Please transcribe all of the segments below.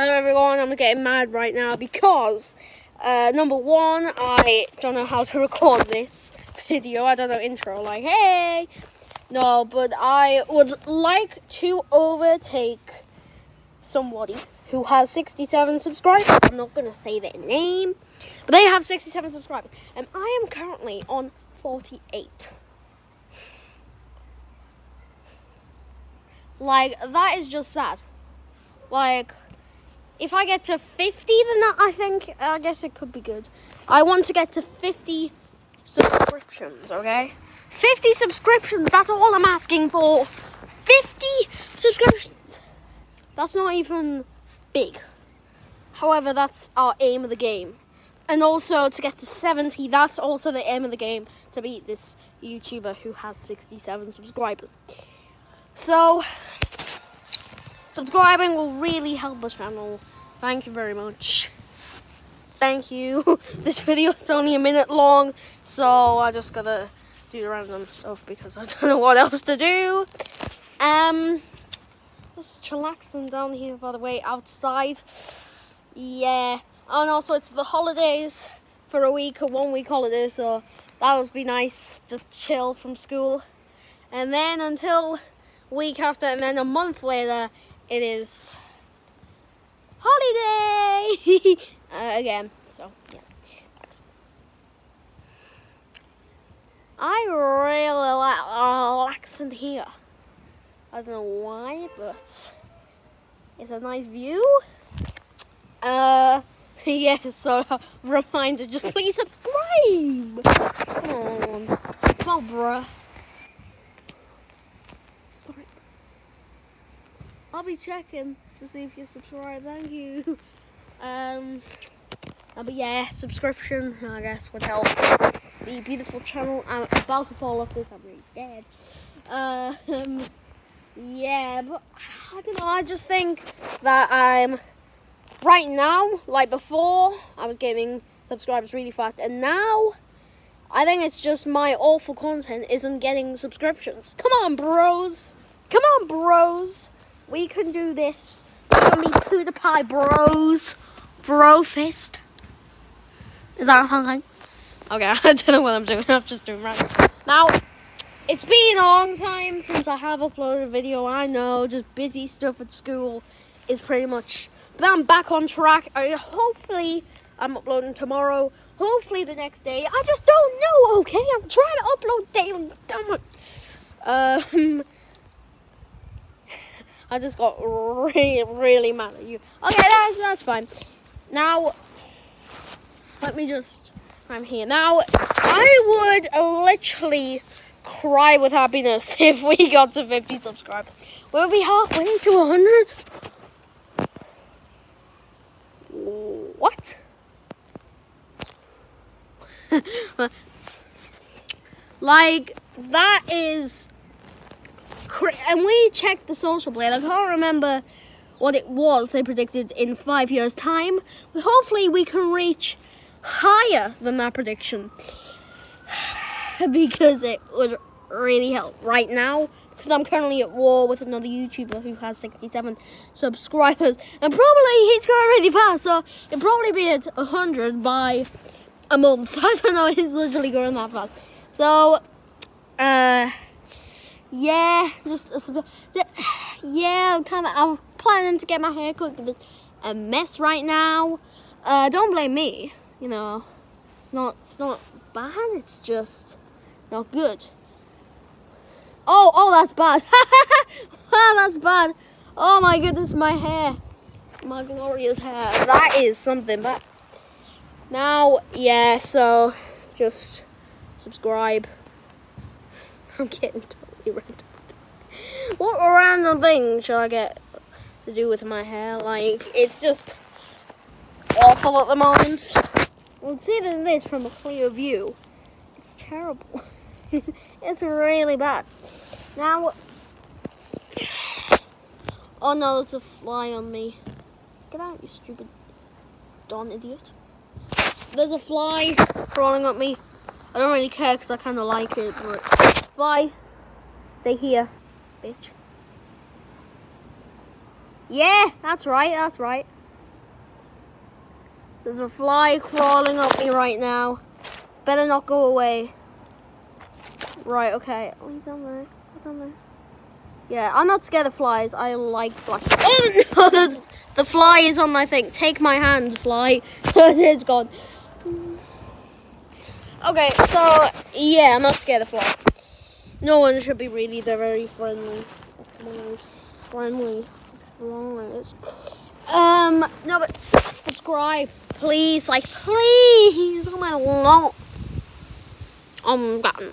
Hello everyone, I'm getting mad right now because uh, number one, I don't know how to record this video. I don't know intro like hey. No, but I would like to overtake somebody who has 67 subscribers. I'm not gonna say their name, but they have 67 subscribers, and I am currently on 48. Like that is just sad. Like if I get to 50, then that, I think, I guess it could be good. I want to get to 50 subscriptions, okay? 50 subscriptions, that's all I'm asking for. 50 subscriptions. That's not even big. However, that's our aim of the game. And also to get to 70, that's also the aim of the game to beat this YouTuber who has 67 subscribers. So, subscribing will really help the channel. Thank you very much. Thank you. this video is only a minute long, so I just gotta do random stuff because I don't know what else to do. Um, just chillaxing down here, by the way, outside. Yeah. And also, it's the holidays for a week, a one week holiday, so that would be nice. Just chill from school. And then until week after, and then a month later, it is holiday uh, again. So yeah, I really like relaxing here. I don't know why, but it's a nice view. Uh, yeah. So reminder, just please subscribe. Come on, come on, bruh. I'll be checking to see if you're subscribed. Thank you. Um, but yeah, subscription, I guess, would help the beautiful channel. I'm about to fall off this. I'm really scared. Um, yeah, but I don't know. I just think that I'm right now, like before, I was getting subscribers really fast, and now. I think it's just my awful content isn't getting subscriptions. Come on, bros. Come on, bros. We can do this. Come me PewDiePie bros. Bro fist. Is that something? Okay, I don't know what I'm doing. I'm just doing right. Now, it's been a long time since I have uploaded a video. I know, just busy stuff at school is pretty much. But I'm back on track. I, hopefully, I'm uploading tomorrow. Hopefully, the next day. I just don't know, okay? I'm trying to upload daily. Damn it. Um. I just got really, really mad at you. Okay, that's, that's fine. Now, let me just, I'm here. Now, I would literally cry with happiness if we got to 50 subscribers. We'll be halfway to 100. What? like, that is and we checked the social blade. I can't remember what it was they predicted in five years' time. Hopefully we can reach higher than that prediction because it would really help right now because I'm currently at war with another YouTuber who has 67 subscribers and probably he's growing really fast so it'll probably be at 100 by a month I don't know he's literally growing that fast so uh yeah, just yeah. I'm kind of I'm planning to get my hair cut. It's a mess right now. Uh, don't blame me. You know, not it's not bad. It's just not good. Oh, oh, that's bad. oh, that's bad. Oh my goodness, my hair, my glorious hair. That is something. But now, yeah. So just subscribe. I'm random. What random thing should I get to do with my hair? Like, it's just awful at the moment. Well, see this from a clear view. It's terrible. it's really bad. Now, oh no, there's a fly on me. Get out, you stupid don idiot. There's a fly crawling up me. I don't really care because I kind of like it, but fly. Stay here, bitch. Yeah, that's right, that's right. There's a fly crawling up me right now. Better not go away. Right, okay. Oh, he's down there. He's down there. Yeah, I'm not scared of flies. I like flies. Oh, no, the fly is on my thing. Take my hand, fly. it's gone. Okay, so, yeah, I'm not scared of flies. No one should be really. They're very friendly. Friendly. Flies. Um, no, but subscribe, please. Like, please. Oh my lord. Um, God.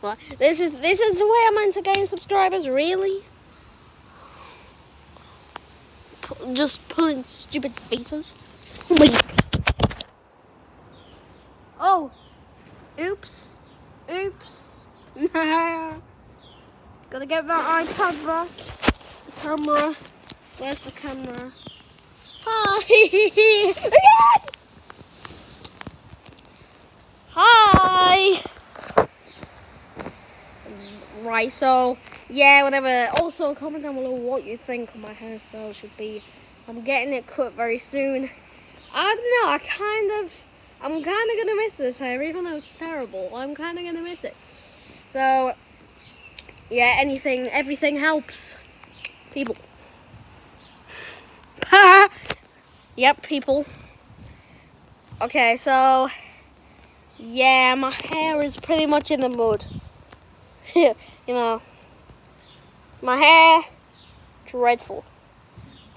what? This is this is the way I'm meant to gain subscribers, really? P- just pulling stupid faces. Oh my god. Oh. Oops. Oops. Gotta get my iPad back. Camera. Where's the camera? Hi. Hi. Right, so yeah, whatever. Also, comment down below what you think my hairstyle should be. I'm getting it cut very soon. I don't know. I kind of, I'm kind of gonna miss this hair, even though it's terrible. I'm kind of gonna miss it. So yeah, anything, everything helps. People. yep, people. Okay, so yeah, my hair is pretty much in the mud. you know, my hair, dreadful,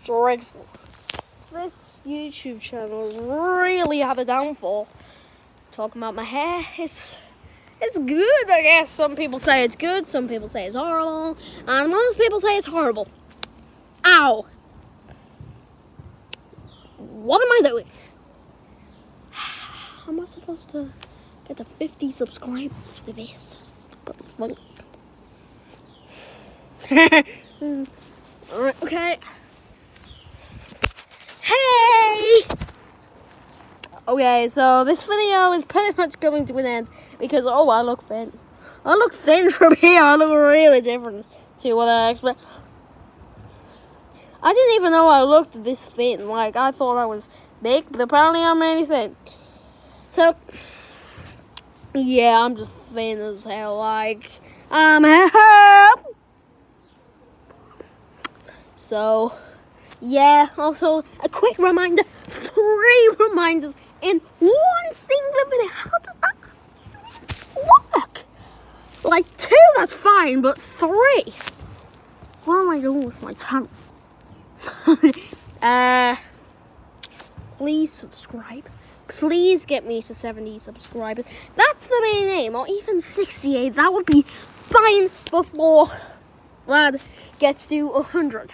dreadful. This YouTube channel really had a downfall. Talking about my hair, it's it's good, I guess. Some people say it's good, some people say it's horrible, and most people say it's horrible. Ow! What am I doing? How am I supposed to get to 50 subscribers with this? Alright, okay. Hey! Okay, so this video is pretty much coming to an end because, oh, I look thin. I look thin from here. I look really different to what I expect. I didn't even know I looked this thin. Like, I thought I was big, but apparently I'm really thin. So, yeah, I'm just thin as hell. Like, I'm um, help. So, yeah, also, a quick reminder three reminders in one single minute. How does that work? Like, two, that's fine, but three? What am I doing with my channel? uh, please subscribe. Please get me to 70 subscribers. That's the main aim, or even 68. That would be fine before lad gets to 100.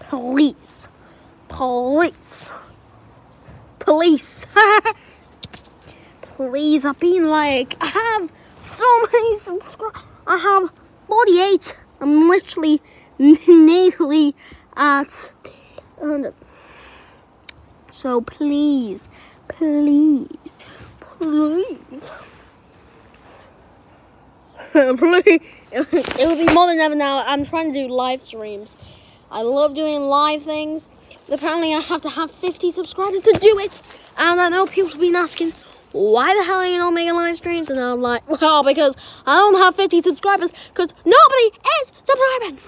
Please. Police. Police. Please, I've been like, I have so many subscribers. I have 48. I'm literally nearly at 100. So please, please, please. please. It will be more than ever now. I'm trying to do live streams. I love doing live things. Apparently, I have to have 50 subscribers to do it. And I know people have been asking, why the hell are you not making live streams? And I'm like, well, because I don't have 50 subscribers because nobody is subscribing.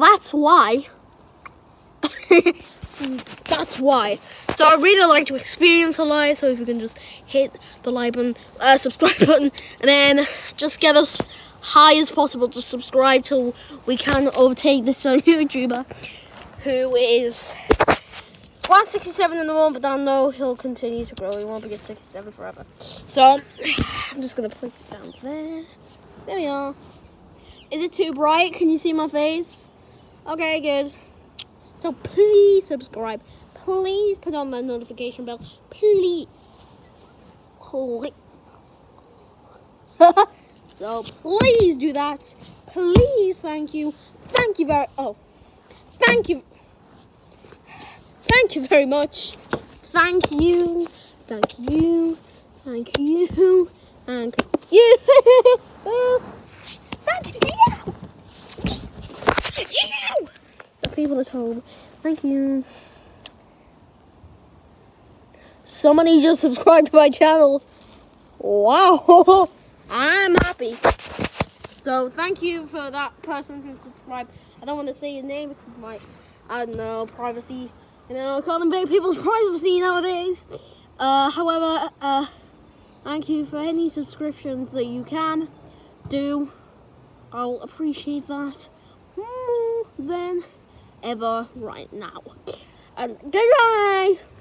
That's why. that's why. So I really like to experience a live. So if you can just hit the like button, uh, subscribe button, and then just get us high as possible. Just subscribe till we can overtake this uh, YouTuber who is 167 in the moment, but I know he'll continue to grow. He won't be at 67 forever. So I'm just gonna place it down there. There we are. Is it too bright? Can you see my face? Okay, good. So please subscribe. Please put on my notification bell. Please. Please. so please do that. Please, thank you. Thank you very. Oh, thank you. Thank you very much. Thank you. Thank you. Thank you. And you. Thank you. You. The people at home. Thank you. Somebody just subscribed to my channel. Wow. I'm happy. So thank you for that person who subscribed. I don't want to say his name because my, I don't know, privacy. You know, can't invade people's privacy nowadays. Uh, however, uh, thank you for any subscriptions that you can do. I'll appreciate that more than ever right now. And goodbye!